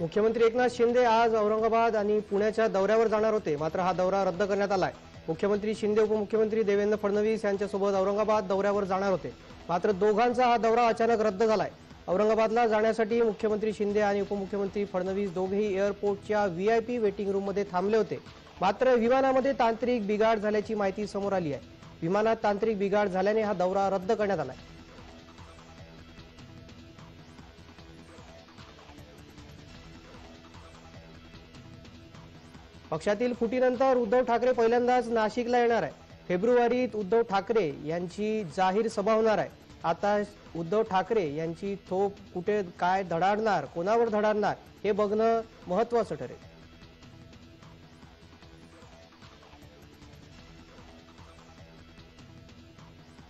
मुख्यमंत्री एकनाथ शिंदे आज औरंगाबाद आणि पुण्याच्या दौऱ्यावर जाणार होते. मात्र हा दौरा रद्द करण्यात आलाय. मुख्यमंत्री शिंदे उपमुख्यमंत्री देवेंद्र फडणवीस यांच्यासोबत औरंगाबाद दौऱ्यावर जाणार होते. मात्र दोघांचा हा दौरा अचानक रद्द झालाय. औरंगाबादला जाण्यासाठी मुख्यमंत्री शिंदे आणि उपमुख्यमंत्री फडणवीस दोघेही एअरपोर्टच्या व्हीआयपी वेटिंग रूममध्ये थांबले होते. मात्र विमानामध्ये तांत्रिक बिघाड झाल्याची माहिती समोर आली आहे. विमानात तांत्रिक बिघाड झाल्याने हा दौरा रद्द करण्यात आलाय. पक्षातील फुटीनंतर उद्धव ठाकरे पहिल्यांदाच नाशिकला येणार आहे. फेब्रुवारीत उद्धव ठाकरे यांची जाहीर सभा होणार आहे. आता उद्धव ठाकरे यांची थोप कुठे काय धडाडणार कोणावर धडाडणार हे बघणं महत्वाचं ठरेल.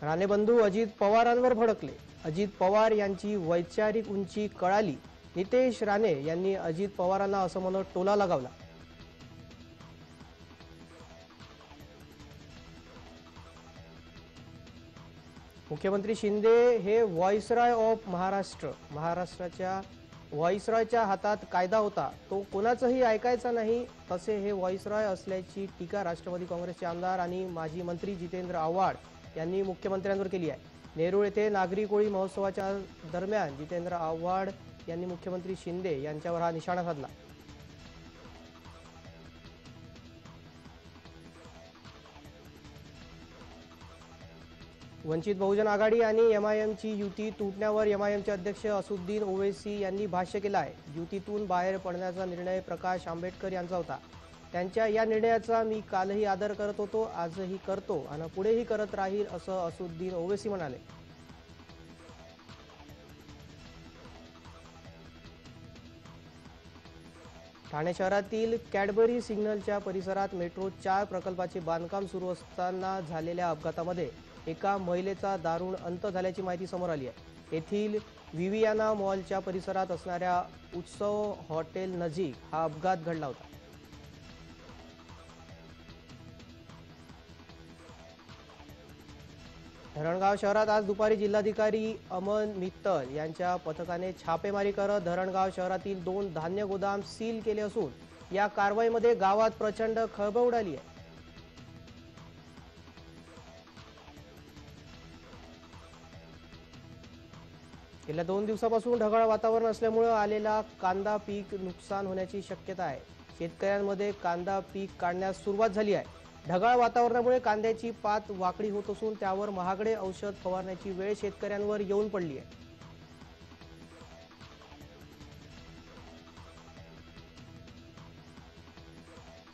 राणे बंधू अजित पवारांवर भडकले. अजित पवार यांची वैचारिक उंची कळाली. नितेश राणे यांनी अजित पवारांना असं म्हणत टोला लगावला. मुख्यमंत्री शिंदे हे व्हॉइसरॉय ऑफ महाराष्ट्र महाराष्ट्राच्या व्हॉइसरॉयच्या हातात कायदा होता. तो कोणाचंही ऐकायचा नाही तसे हे व्हॉइसरॉय असल्याची टीका राष्ट्रवादी काँग्रेसचे आमदार आणि माजी मंत्री जितेंद्र आव्हाड यांनी मुख्यमंत्र्यांवर केली आहे. नेरूळ येथे नागरी कोळी महोत्सवाच्या दरम्यान जितेंद्र आव्हाड यांनी मुख्यमंत्री शिंदे यांच्यावर हा निशाणा साधला. वंचित बहुजन आघाडी आणि एमआयएमची युती तुटण्यावर एमआयएमचे अध्यक्ष असुद्दीन ओवेसी यांनी भाष्य केलं आहे. युतीतून बाहेर पडण्याचा निर्णय प्रकाश आंबेडकर यांचा होता. त्यांच्या या निर्णयाचा मी कालही आदर करत होतो आजही करतो आणि पुढेही करत राहील असं असुद्दीन ओवेसी म्हणाले. ठाणे शहरातील कॅडबरी सिग्नलच्या परिसरात मेट्रो चार प्रकल्पाचे बांधकाम सुरू असताना झालेल्या अपघातामध्ये एका महिलेचा दारुण अंत झाल्याची माहिती समोर आली आहे. येथील विवियाना मॉलच्या परिसरात असणाऱ्या उत्सव हॉटेल नजीक हा अपघात घडला होता. धरणगाव शहरात आज दुपारी जिल्हाधिकारी अमन मित्तल यांच्या पथकाने छापेमारी करत धरणगाव शहरातील दोन धान्य गोदाम सील केले असून या कारवाईमध्ये गावात प्रचंड खळबळ उडाली आहे. गेल्या दोन दिवसापासून ढगाळ वातावरण असल्यामुळे आलेला कांदा पीक नुकसान होण्याची शक्यता आहे. शेतकऱ्यांमध्ये कांदा पीक काढण्यास सुरुवात झाली आहे. ढगाळ वातावरणामुळे कांद्याची पात वाकडी होत असून त्यावर महागडे औषध फवारण्याची वेळ शेतकऱ्यांवर येऊन पडली आहे.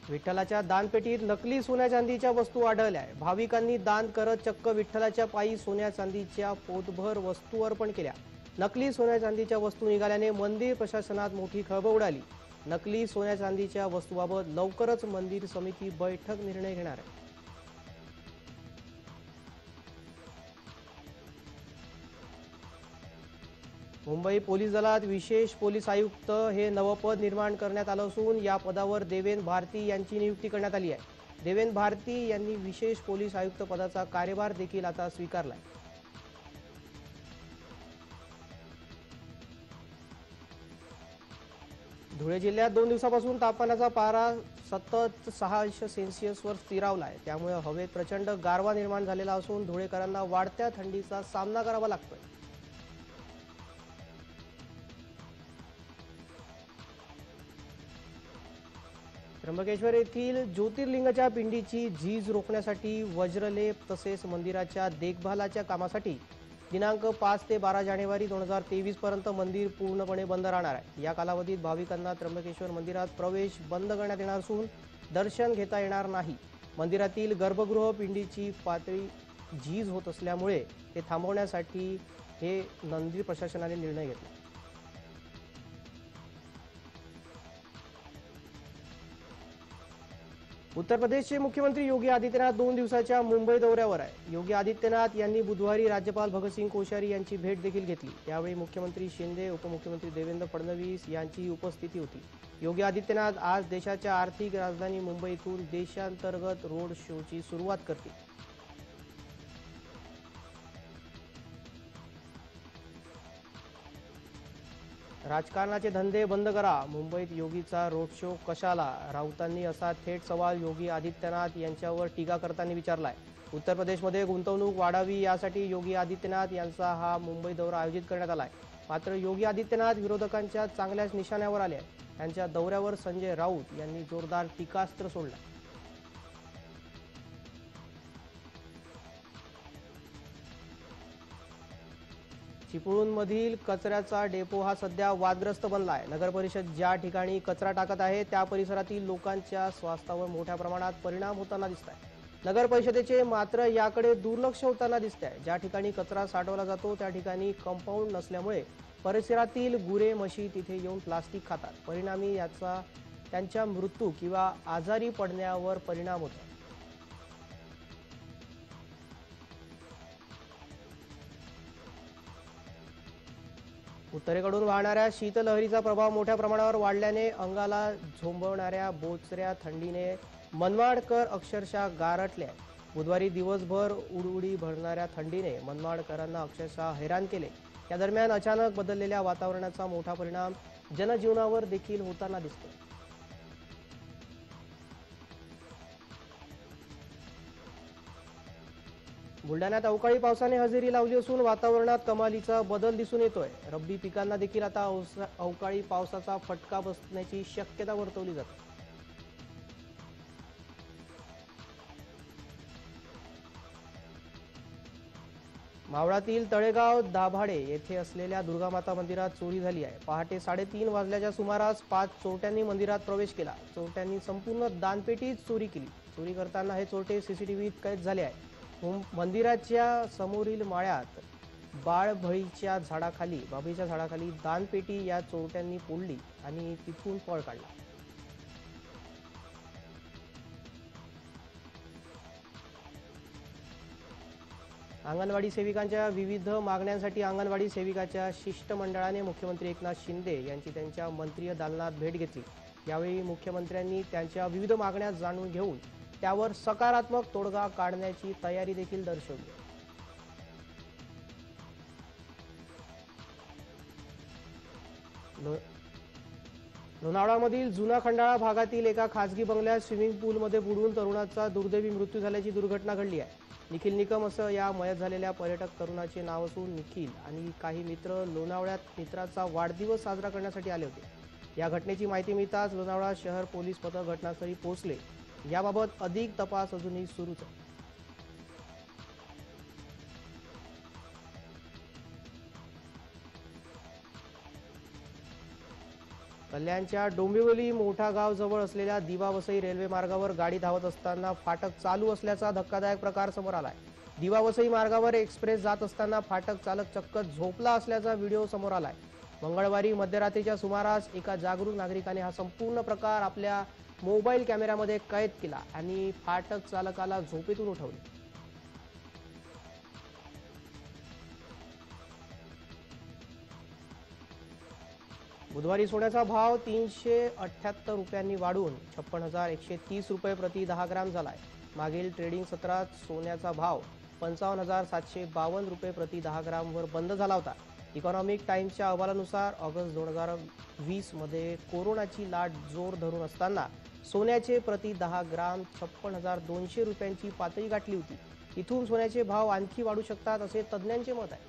विठ्ठलाच्या दानपेटीत नकली सोन्या चांदीच्या वस्तू आढळल्या आहे. भाविकांनी दान करत चक्क विठ्ठलाच्या पायी सोन्या चांदीच्या पोतभर वस्तू अर्पण केल्या. नकली सोन्या चांदीच्या वस्तू निघाल्याने मंदिर प्रशासनात मोठी खळबळ उडाली. नकली सोन्या चांदीच्या वस्तूबाबत लवकरच मंदिर समिती बैठक निर्णय घेणार आहे. मुंबई पोलीस दलात विशेष पोलीस आयुक्त हे नवपद निर्माण करण्यात आलं असून या पदावर देवेंद्र भारती यांची नियुक्ती करण्यात आली आहे. देवेंद्र भारती यांनी विशेष पोलीस आयुक्त पदाचा कार्यभार देखील आता स्वीकारला आहे धुळे जिल्ह्यात दोन दिवसापासून तापमानाचा पारा सतत सहा अंश सेल्सिअसवर स्थिरावलाय. त्यामुळे हवेत प्रचंड गारवा निर्माण झालेला असून धुळेकरांना वाढत्या थंडीचा सामना करावा लागतोय. त्र्यंबकेश्वर येथील ज्योतिर्लिंगाच्या पिंडीची झीज रोखण्यासाठी वज्रलेप तसेच मंदिराच्या देखभालाच्या कामासाठी दिनांक पाच ते बारा जानेवारी दोन हजार तेवीस पर्यंत मंदिर पूर्णपणे बंद राहणार आहे. या कालावधीत भाविकांना त्र्यंबकेश्वर मंदिरात प्रवेश बंद करण्यात येणार असून दर्शन घेता येणार नाही. मंदिरातील गर्भगृह पिंडीची पातळी झीज होत असल्यामुळे ते थांबवण्यासाठी हे मंदिर प्रशासनाने निर्णय घेतला. उत्तर प्रदेशचे मुख्यमंत्री योगी आदित्यनाथ दोन दिवसाच्या मुंबई दौऱ्यावर आहे. योगी आदित्यनाथ यांनी बुधवारी राज्यपाल भगतसिंग कोश्यारी यांची भेट देखील घेतली. त्यावेळी मुख्यमंत्री शिंदे उपमुख्यमंत्री देवेंद्र फडणवीस यांची उपस्थिती होती. योगी आदित्यनाथ आज देशाच्या आर्थिक राजधानी मुंबईतून देशांतर्गत रोड शोची सुरुवात करतील. राजकारणाचे धंदे बंद करा. मुंबईत योगीचा रोड शो कशाला? राऊतांनी असा थेट सवाल योगी आदित्यनाथ यांच्यावर टीका करताना विचारलाय. उत्तर प्रदेशमध्ये गुंतवणूक वाढावी यासाठी योगी आदित्यनाथ यांचा हा मुंबई दौरा आयोजित करण्यात आलाय. मात्र योगी आदित्यनाथ विरोधकांच्या चांगल्याच निशाण्यावर आले त्यांच्या दौऱ्यावर संजय राऊत यांनी जोरदार टीकास्त्र सोडलं चिपळूणमधील कचऱ्याचा डेपो हा सध्या वादग्रस्त बनला आहे नगर परिषद ज्या ठिकाणी कचरा टाकत आहे त्या परिसरातील लोकांच्या स्वास्थ्यावर मोठ्या प्रमाणात परिणाम होताना दिसत आहे नगर परिषदेचे मात्र याकडे दुर्लक्ष होताना दिसत आहे ज्या ठिकाणी कचरा साठवला जातो त्या ठिकाणी कंपाऊंड नसल्यामुळे परिसरातील गुरे म्हशी तिथे येऊन प्लास्टिक खातात. परिणामी याचा त्यांच्या मृत्यू किंवा आजारी पडण्यावर परिणाम होतो. उत्तरेकडून वाहणाऱ्या शीतलहरीचा प्रभाव मोठ्या प्रमाणावर वाढल्याने अंगाला झोंबवणाऱ्या बोचऱ्या थंडीने मनमाडकर अक्षरशः गारटले बुधवारी दिवसभर उडउडी भरणाऱ्या थंडीने मनमाडकरांना अक्षरशः हैराण केले. या दरम्यान अचानक बदललेल्या वातावरणाचा मोठा परिणाम जनजीवनावर देखील होताना दिसतो बुलढाण्यात अवकाळी पावसाने हजेरी लावली असून वातावरणात कमालीचा बदल दिसून येतोय. रब्बी पिकांना देखील आता अवसा- अवकाळी पावसाचा फटका बसण्याची शक्यता वर्तवली जाते. मावळातील तळेगाव दाभाडे येथे असलेल्या दुर्गामाता मंदिरात चोरी झाली आहे. पहाटे साडेतीन वाजल्याच्या सुमारास पाच चोरट्यांनी मंदिरात प्रवेश केला. चोरट्यांनी संपूर्ण दानपेटीच चोरी केली. चोरी करताना हे चोरटे सीसीटीव्हीत कैद झाले आहे. मंदिराच्या समोरील माळ्यात बाळभळीच्या झाडाखाली बाबीच्या झाडाखाली दानपेटी या चोरट्यांनी फोडली आणि तिथून पळ काढला. अंगणवाडी सेविकांच्या विविध मागण्यांसाठी अंगणवाडी सेविकाच्या शिष्टमंडळाने मुख्यमंत्री एकनाथ शिंदे यांची त्यांच्या मंत्रीय दालनात भेट घेतली. यावेळी मुख्यमंत्र्यांनी त्यांच्या विविध मागण्या जाणून घेऊन त्यावर सकारात्मक तोडगा काढण्याची तयारी देखील दर्शवली. लोणावळामधील जुना खंडाळा भागातील एका खासगी बंगल्यात स्विमिंग पूलमध्ये बुडून तरुणाचा दुर्दैवी मृत्यू झाल्याची दुर्घटना घडली आहे. निखिल निकम असं या मयत झालेल्या पर्यटक तरुणाचे नाव असून निखिल आणि काही मित्र लोणावळ्यात मित्राचा वाढदिवस साजरा करण्यासाठी आले होते. या घटनेची माहिती मिळताच लोणावळा शहर पोलीस पथक घटनास्थळी पोहोचले. याबाबत अधिक तपास अजूनही सुरूच आहे. कल्याणच्या डोंबिवली मोठा गाव जवळ असलेल्या दिवावसई रेल्वे मार्गावर गाडी धावत असताना फाटक चालू असल्याचा धक्कादायक प्रकार समोर आलाय. दिवावसई मार्गावर एक्सप्रेस जात असताना फाटक चालक चक्क झोपला असल्याचा व्हिडिओ समोर आलाय. मंगळवारी मध्यरात्रीच्या सुमारास एका जागरूक नागरिकाने हा संपूर्ण प्रकार आपल्या मोबाईल कॅमेऱ्यामध्ये कैद केला आणि फाटक चालकाला झोपेतून उठवले. बुधवारी सोन्याचा भाव तीनशे अठ्याहत्तर रुपयांनी वाढून छप्पन हजार एकशे तीस रुपये प्रति दहा ग्राम झालाय. मागील ट्रेडिंग सत्रात सोन्याचा भाव पंचावन्न हजार सातशे बावन्न रुपये प्रति दहा ग्रामवर बंद झाला होता. इकॉनॉमिक टाइम्सच्या अहवालानुसार ऑगस्ट दोन हजार वीसमध्ये कोरोनाची लाट जोर धरून असताना सोन्याचे प्रति दहा ग्राम छप्पन हजार दोनशे रुपयांची पातळी गाठली होती. इथून सोन्याचे भाव आणखी वाढू शकतात असे तज्ज्ञांचे मत आहे.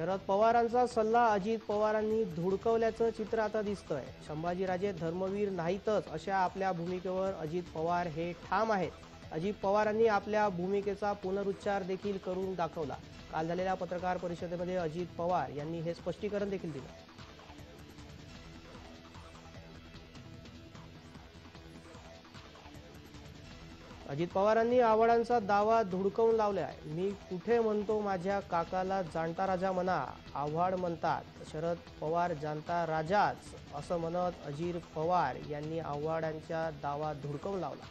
शरद पवारांचा सल्ला अजित पवारांनी धुडकवल्याचं चित्र आता दिसतंय. संभाजीराजे धर्मवीर नाहीतच अशा आपल्या भूमिकेवर अजित पवार हे ठाम आहेत. अजित पवारांनी आपल्या भूमिकेचा पुनरुच्चार देखील करून दाखवला. काल झालेल्या पत्रकार परिषदेमध्ये अजित पवार यांनी हे स्पष्टीकरण देखील दिलं. अजित पवारांनी आव्हाडांचा दावा धुडकवून लावलाय. आहे मी कुठे म्हणतो माझ्या काकाला जाणता राजा म्हणा आव्हाड म्हणतात. शरद पवार जाणता राजाच असं म्हणत अजित पवार यांनी आव्हाडांचा दावा धुडकवून लावला.